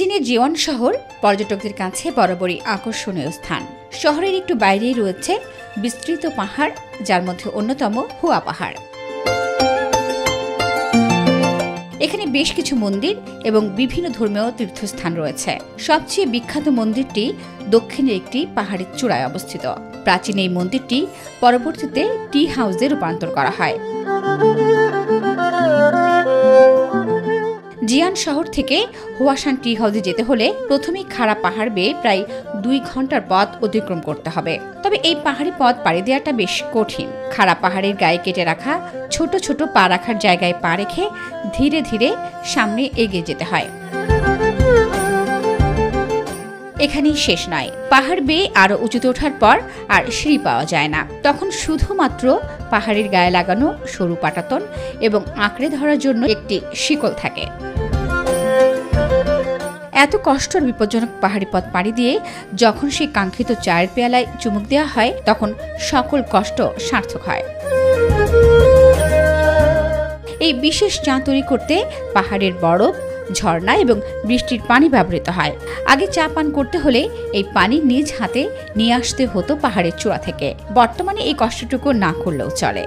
চীনের জিওয়ান শহর পর্যটকদের কাছে বরাবরই আকর্ষণীয় স্থান। শহরের একটু বাইরেই রয়েছে বিস্তৃত পাহাড়, যার মধ্যে অন্যতম হুয়া পাহাড়। এখানে বেশ কিছু মন্দির এবং বিভিন্ন ধর্মীয় তীর্থস্থান রয়েছে। সবচেয়ে বিখ্যাত মন্দিরটি দক্ষিণে একটি পাহাড়ের চূড়ায় অবস্থিত। প্রাচীন এই মন্দিরটি পরবর্তীতে টি হাউসে রূপান্তর করা হয়। জিয়ান শহর থেকে হোয়াশান টি হাউসে যেতে হলে প্রথমেই খাড়া পাহাড় বেয়ে প্রায় দুই ঘণ্টার পথ অতিক্রম করতে হবে। তবে এই পাহাড়ি পথ পাড়ি দেওয়াটা বেশ কঠিন। খাড়া পাহাড়ের গায়ে কেটে রাখা, ছোট ছোট পা রাখার জায়গায় পা রেখে ধীরে ধীরে সামনে এগিয়ে যেতে হয়। এখানেই শেষ নয়। পাহাড় বেয়ে আরও উঁচুতে ওঠার পর আর সিঁড়ি পাওয়া যায় না। তখন শুধুমাত্র পাহাড়ের গায়ে লাগানো সরু পাটাতন এবং আঁকড়ে ধরার জন্য একটি শিকল থাকে। এত কষ্ট আর বিপজ্জনক পাহাড়ি পথ পাড়ি দিয়ে যখন সেই কাঙ্ক্ষিত চায়ের পেয়ালায় চুমুক দেওয়া হয়, তখন সকল কষ্ট সার্থক হয়। এই বিশেষ চা তৈরি করতে পাহাড়ের বরফ ঝর্ণা এবং বৃষ্টির পানি ব্যবহৃত হয়। আগে চা পান করতে হলে এই পানি নিজ হাতে নিয়ে আসতে হতো পাহাড়ের চূড়া থেকে। বর্তমানে এই কষ্টটুকু না করলেও চলে।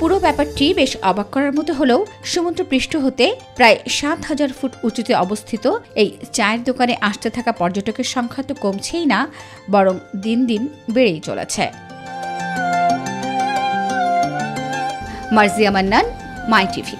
পুরো ব্যাপারটি বেশ অবাক করার মতো হলেও সমুদ্র পৃষ্ঠ হতে প্রায় সাত হাজার ফুট উঁচুতে অবস্থিত এই চায়ের দোকানে আসতে থাকা পর্যটকের সংখ্যা তো কমছেই না, বরং দিন দিন বেড়েই চলেছে। Marzia Mannan, my TV.